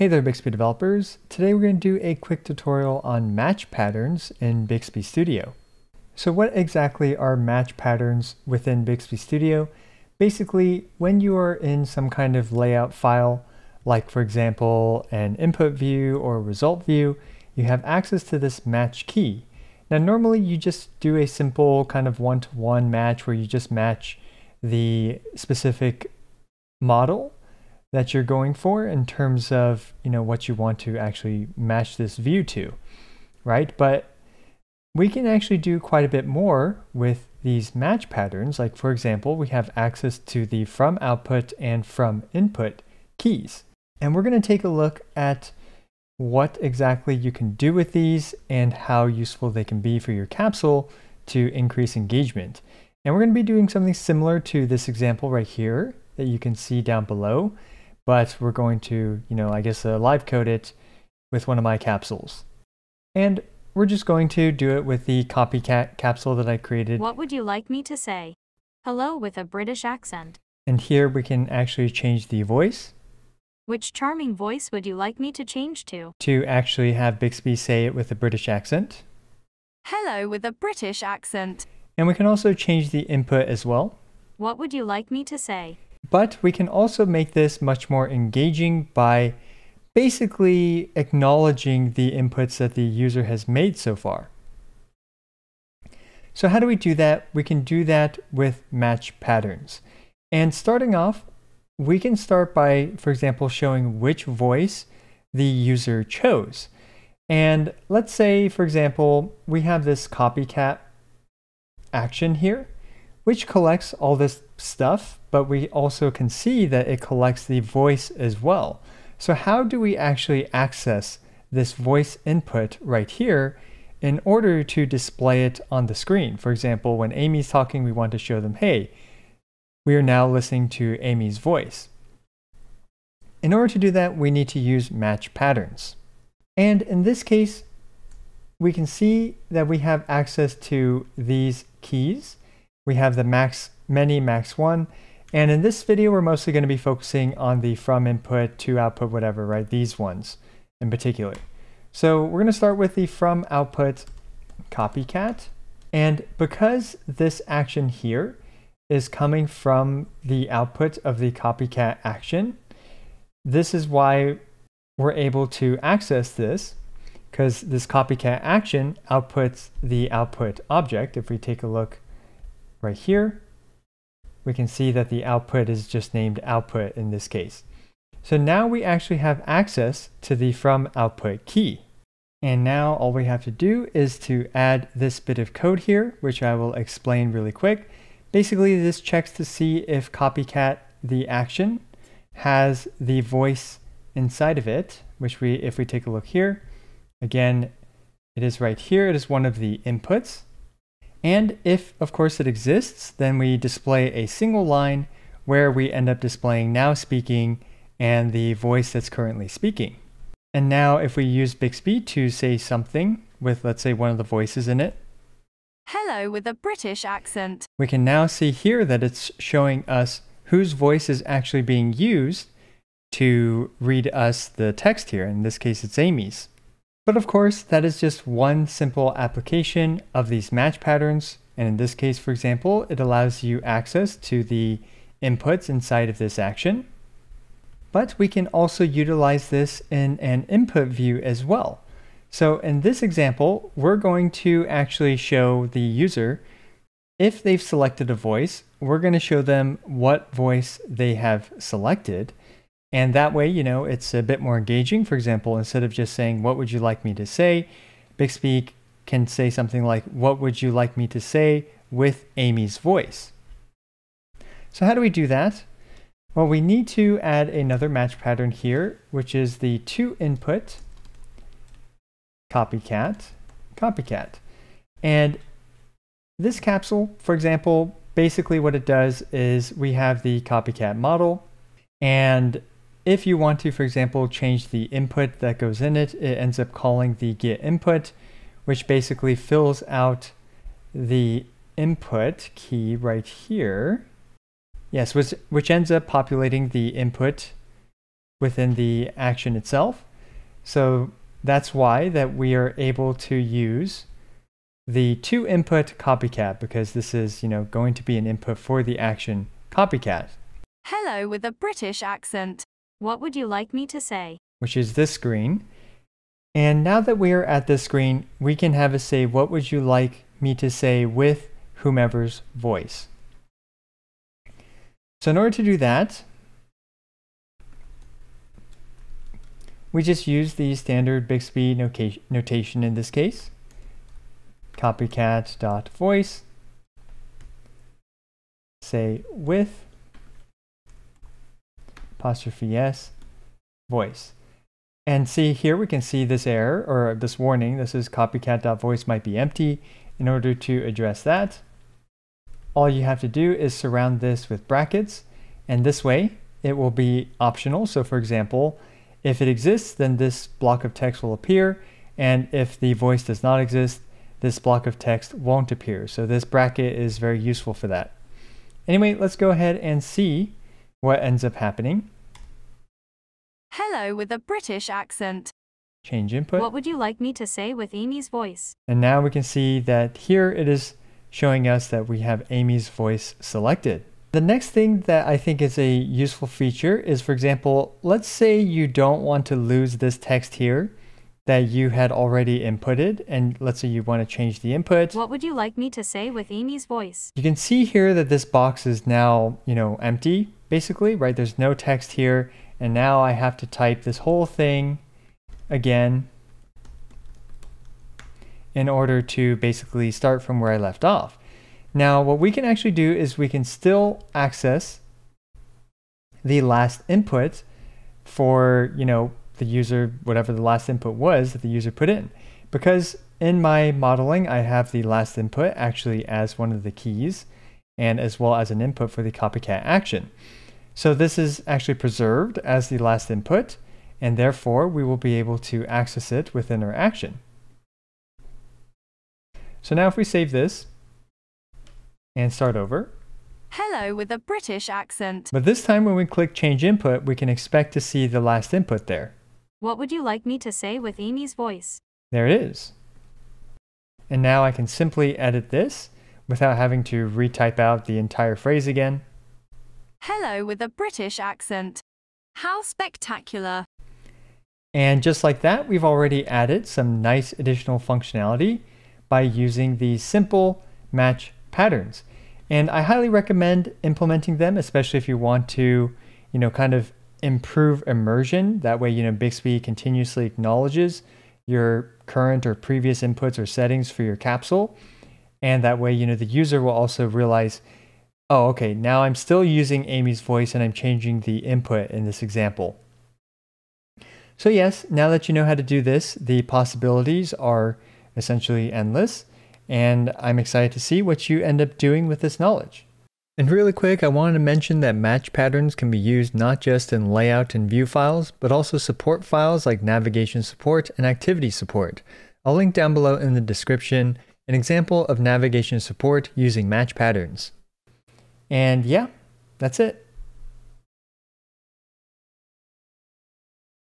Hey there Bixby developers. Today we're going to do a quick tutorial on match patterns in Bixby Studio. So what exactly are match patterns within Bixby Studio? Basically, when you are in some kind of layout file, like for example, an input view or result view, you have access to this match key. Now normally you just do a simple kind of one-to-one -one match where you just match the specific model that you're going for in terms of you know what you want to actually match this view to right? But we can actually do quite a bit more with these match patterns. Like for example we have access to the from output and from input keys. And we're going to take a look at what exactly you can do with these and how useful they can be for your capsule to increase engagement. And we're going to be doing something similar to this example right here that you can see down below but we're going to, you know, I guess uh, live code it with one of my capsules. And we're just going to do it with the copycat capsule that I created. What would you like me to say? Hello with a British accent. And here we can actually change the voice. Which charming voice would you like me to change to? To actually have Bixby say it with a British accent. Hello with a British accent. And we can also change the input as well. What would you like me to say? But we can also make this much more engaging by basically acknowledging the inputs that the user has made so far. So how do we do that? We can do that with match patterns. And starting off, we can start by, for example, showing which voice the user chose. And let's say, for example, we have this copycat action here which collects all this stuff, but we also can see that it collects the voice as well. So how do we actually access this voice input right here in order to display it on the screen? For example, when Amy's talking, we want to show them, hey, we are now listening to Amy's voice. In order to do that, we need to use match patterns. And in this case, we can see that we have access to these keys we have the max many max one. And in this video, we're mostly going to be focusing on the from input to output, whatever, right? These ones in particular. So we're going to start with the from output copycat. And because this action here is coming from the output of the copycat action, this is why we're able to access this because this copycat action outputs the output object. If we take a look right here, we can see that the output is just named output in this case. So now we actually have access to the from output key. And now all we have to do is to add this bit of code here, which I will explain really quick. Basically, this checks to see if copycat, the action, has the voice inside of it, which we, if we take a look here, again, it is right here. It is one of the inputs. And if, of course, it exists, then we display a single line where we end up displaying now speaking and the voice that's currently speaking. And now if we use Bixby to say something with, let's say, one of the voices in it, Hello with a British accent. We can now see here that it's showing us whose voice is actually being used to read us the text here. In this case, it's Amy's. But of course, that is just one simple application of these match patterns. And in this case, for example, it allows you access to the inputs inside of this action. But we can also utilize this in an input view as well. So in this example, we're going to actually show the user if they've selected a voice, we're going to show them what voice they have selected. And that way, you know, it's a bit more engaging. For example, instead of just saying, what would you like me to say? Bixby can say something like, what would you like me to say with Amy's voice? So how do we do that? Well, we need to add another match pattern here, which is the to input copycat, copycat. And this capsule, for example, basically what it does is we have the copycat model and if you want to, for example, change the input that goes in it, it ends up calling the get input, which basically fills out the input key right here. Yes, which, which ends up populating the input within the action itself. So that's why that we are able to use the to input copycat because this is, you know, going to be an input for the action copycat, Hello with a British accent. What would you like me to say? which is this screen. And now that we are at this screen, we can have it say, what would you like me to say with whomever's voice? So in order to do that, we just use the standard Bixby notation in this case. Copycat.voice. Say with apostrophe s voice. And see here we can see this error or this warning. This is copycat.voice might be empty. In order to address that, all you have to do is surround this with brackets and this way it will be optional. So for example, if it exists, then this block of text will appear. And if the voice does not exist, this block of text won't appear. So this bracket is very useful for that. Anyway, let's go ahead and see what ends up happening. Hello with a British accent. Change input. What would you like me to say with Amy's voice? And now we can see that here it is showing us that we have Amy's voice selected. The next thing that I think is a useful feature is, for example, let's say you don't want to lose this text here that you had already inputted, and let's say you want to change the input. What would you like me to say with Amy's voice? You can see here that this box is now, you know, empty, basically, right? There's no text here, and now I have to type this whole thing again in order to basically start from where I left off. Now, what we can actually do is we can still access the last input for, you know, the user, whatever the last input was that the user put in. Because in my modeling, I have the last input actually as one of the keys and as well as an input for the copycat action. So this is actually preserved as the last input, and therefore we will be able to access it within our action. So now if we save this and start over, Hello with a British accent. but this time when we click change input, we can expect to see the last input there. What would you like me to say with Amy's voice? There it is. And now I can simply edit this without having to retype out the entire phrase again. Hello with a British accent. How spectacular. And just like that, we've already added some nice additional functionality by using these simple match patterns. And I highly recommend implementing them, especially if you want to, you know, kind of improve immersion. That way, you know, Bixby continuously acknowledges your current or previous inputs or settings for your capsule. And that way, you know, the user will also realize, oh, okay, now I'm still using Amy's voice and I'm changing the input in this example. So yes, now that you know how to do this, the possibilities are essentially endless, and I'm excited to see what you end up doing with this knowledge. And really quick, I wanted to mention that match patterns can be used not just in layout and view files, but also support files like navigation support and activity support. I'll link down below in the description an example of navigation support using match patterns. And yeah, that's it.